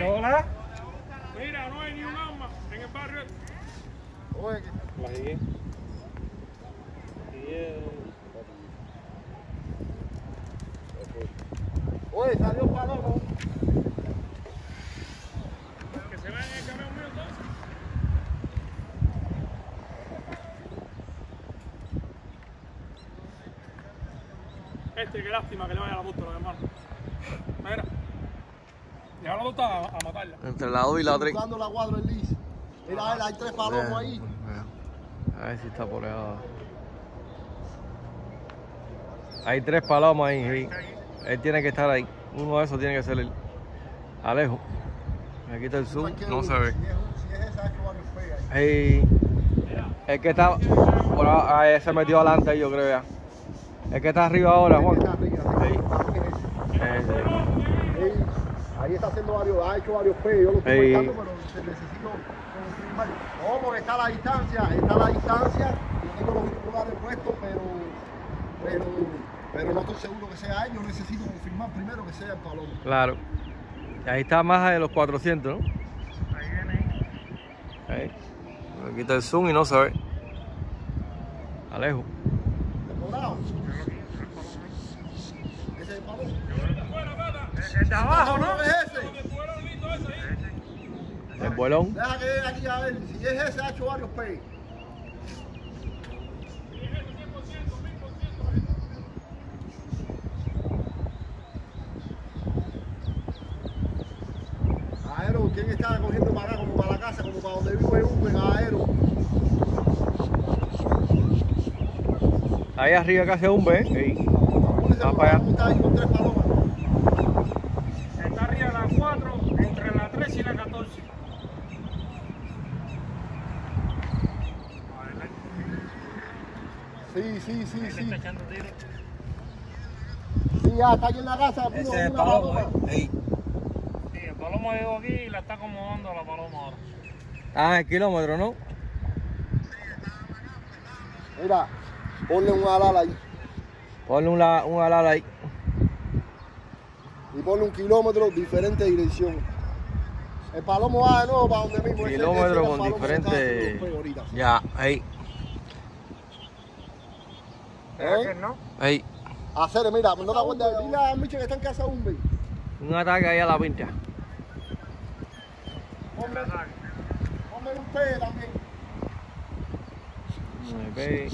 Hola. Mira, no hay ni un alma en el barrio. Oye, que- oye, salió palomo. Que se vaya en el camión mío entonces. Este, qué lástima que le vaya a la puta, hermano. Mira. Lleva la puta a, a matarla. Entre la 2 y la 3. Buscando la cuadra en Liz. Mira, él, hay tres palomos ahí. A ver si está abajo. Hay tres palomas ahí. Él tiene que estar ahí. Uno de esos tiene que ser él. Alejo. Me quita el zoom. No se ve. Si es, es es que. Hey. El está. Ahí se metió adelante ahí, yo creo ya. El que está arriba ahora, Juan. Está arriba, arriba. Sí. Para mí es ese. Ese. Ey, ahí está haciendo varios, ha hecho varios peos, yo lo estoy Ey. marcando, pero se- necesito confirmar. No, porque está a la distancia, está a la distancia, yo tengo los binoculares puestos, pero, pero, pero no estoy seguro que sea él, yo necesito confirmar primero que sea el palomo. Claro. Y ahí está más de los 400, ¿no? Ahí viene. Ahí. Me quita el zoom y no se ve. Alejo. ¿El dorado? Ese es el palomo. El de abajo, ¿no? es ese? El bolón. Deja que llegue aquí a ver, si es ese, ha hecho varios peos. Aero, ¿quién está cogiendo para acá, como para la casa, como para donde vive Uber, Aero? Ahí arriba casi un B. Por para acá, allá. como está ahí con tres palomas. Está arriba la 4, entre la 3 y la 14. Sí, sí, sí, Ahí le sí. está echando tiro. Sí, ya está aquí en la casa. Ese es el una palomo, paloma. ¿eh? Sí, el paloma llegó aquí y la está acomodando la paloma ahora. Ah, el kilómetro, ¿no? Mira, ponle un alal ahí. Ponle un, la- un alal ahí. y ponle un kilómetro, diferente dirección. El palomo va de nuevo para donde mismo. Ese- ese Kilómetro el con palomo diferente. Ya, ahí. ¿Eh? no? Ahí. Hacer, mira, no te acuerdas. Dile a Micho que está en casa Umbe. Un ataque ahí a la pinta. Ponme, ponme un P también. Nueve B.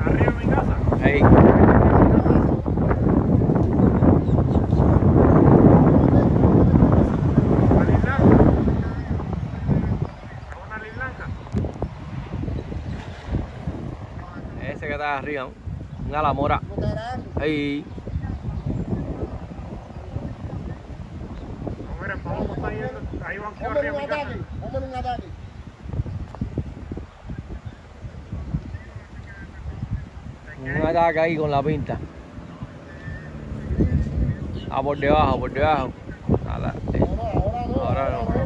Arriba de mi casa. Ahí. ¿No? Un alamora. Ahí. Ahí van un ataque. Ponme un ataque. Un ataque ahí con la pinta. Ah, por debajo, por debajo. Eh, ahora no. Con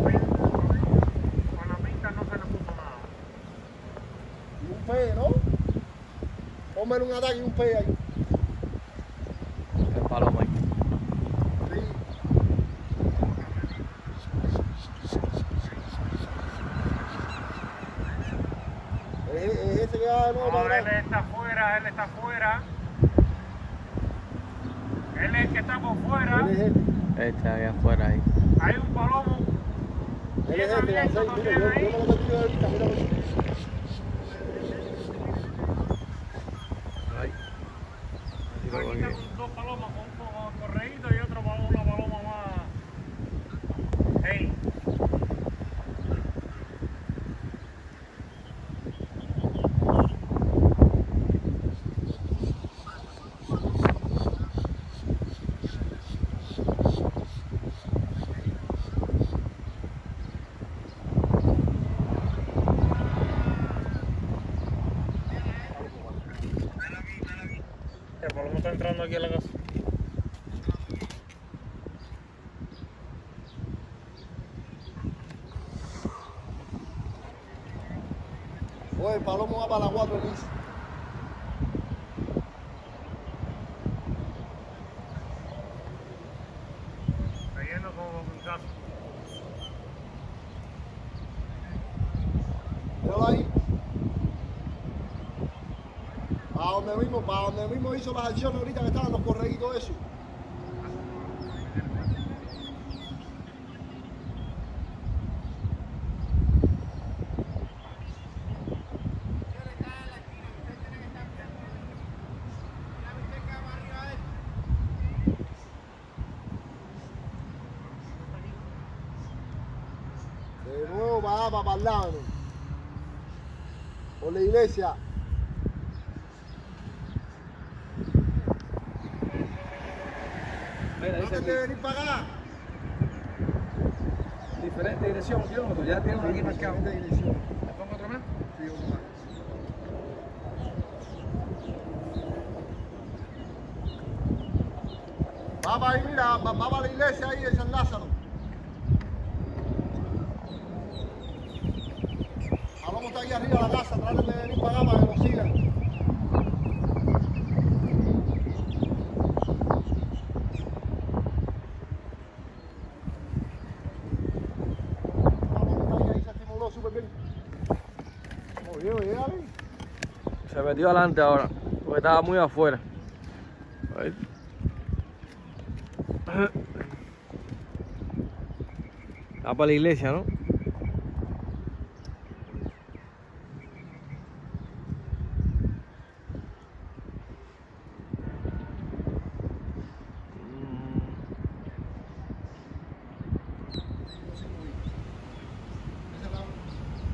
la pinta no se le puso nada. Y un ¿no? Ponme un ataque y un P ahí. El palomo ahí. Sí. Es, es ese que va de nuevo No, para él está afuera, él está afuera. Él es el que está por fuera. Él es este. Este ahí afuera ahí. Hay un palomo. Él es este. Mira, yo, no lo metí de vista, mira. mira. Ahí. Así lo Aquí cogí. están dos palomas, uno aquí a la casa. Oye, el palomo va para la 4, Luis. Está yendo como un caso. Donde mismo, para donde mismo hizo las acciones ahorita que estaban los correitos eso. De nuevo para para el lado. Por la iglesia. Mira, dice te que venir para acá. diferente dirección, kilómetros, ya tiene aquí marcado. Diferente dirección. ¿Le pongo otro más? Sí, uno más. Va para ahí, mira, va, para la iglesia ahí de San Lázaro. Palomo está aquí arriba la casa, traten de venir para acá para que lo sigan. Palomo está ahí, ahí se estimuló súper bien. Oye, oye, ahí. Se metió adelante ahora, porque estaba muy afuera. Ahí. Está para la iglesia, ¿no?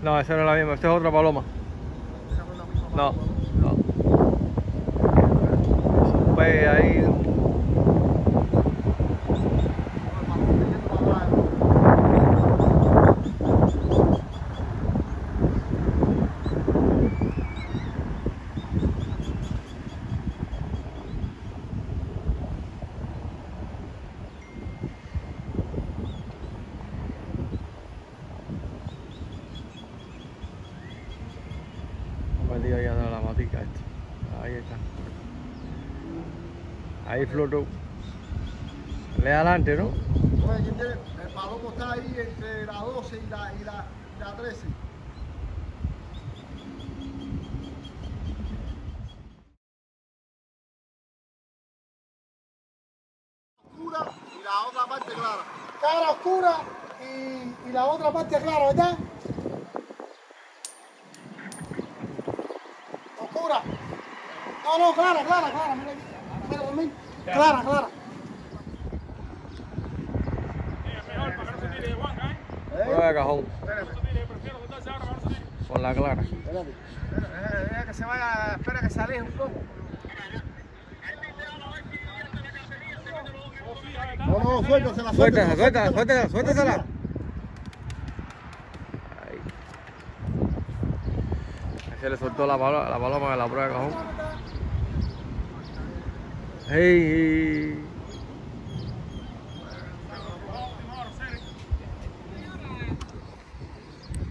No, esa no es la misma, esta es otra paloma. No. Pues ahí. ¿no? El paloma tiene que tomar la- Metido ahí atrás la matica esta. Ahí está. Ahí flotó. Le adelante, ¿no? Oye. El palomo está ahí entre la 12 y la, y la, y la 13. Oscura y la otra parte clara. Cara oscura y, y la otra parte clara, ¿verdad? Oscura. No, no, clara, clara, clara. Mira, aquí. mira conmigo. Clara, clara. Mejor para que no se tire Juan, ¿eh? Prueba de cajón. Se tire. Con la clara. Deja que se vaya, espera que se aleje un poco. No, no, suéltasela, suéltala, suéltala, suéltasela. Ahí. Ahí se le soltó la paloma, la paloma de la prueba de cajón. Hey.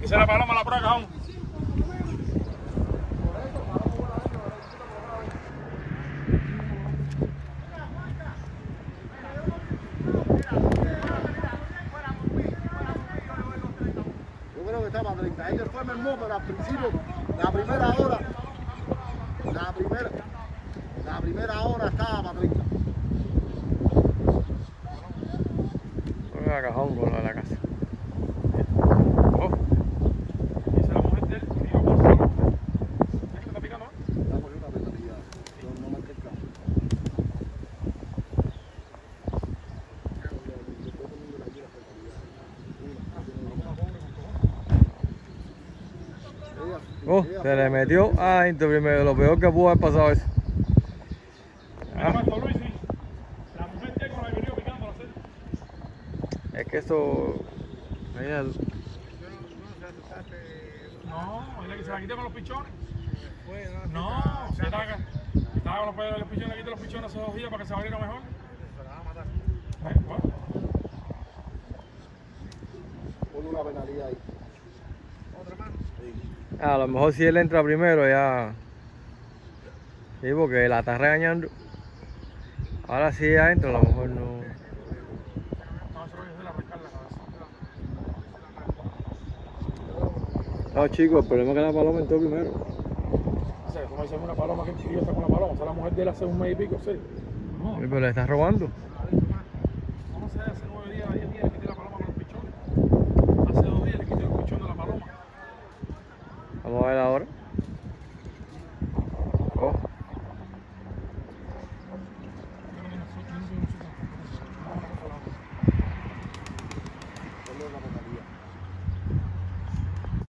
Esa es la paloma, la prueba cajón. Yo creo que estaba a 30. Ahí después me armó, pero al principio, la primera hora, la primera, la primera hora estaba para 30. Prueba de cajón con lo de la casa. Está. Está por una. Yo no oh, se le metió adentro primero. Lo peor que pudo haber pasado eso. Mira, Marco Luis, sí. La mujer de él con la que venido picando la sed. Es que eso. Mira, No, es la que se la quité con los pichones. No, se estaba, estaba con los, pe- los pichones, le quité los pichones hace dos días para que se abriera mejor. Eh, bueno. Pon una penalidad ahí. a lo mejor si él entra primero ya. Sí, porque la está regañando. Ahora sí adentro, a lo mejor no. No, eso lo voy a hacer la rescate. No, chicos, el problema es que la paloma entró primero. O sea, tú me dices una paloma que está con la paloma. O sea, la mujer de él hace un mes y pico, sí. No, Pero le estás robando.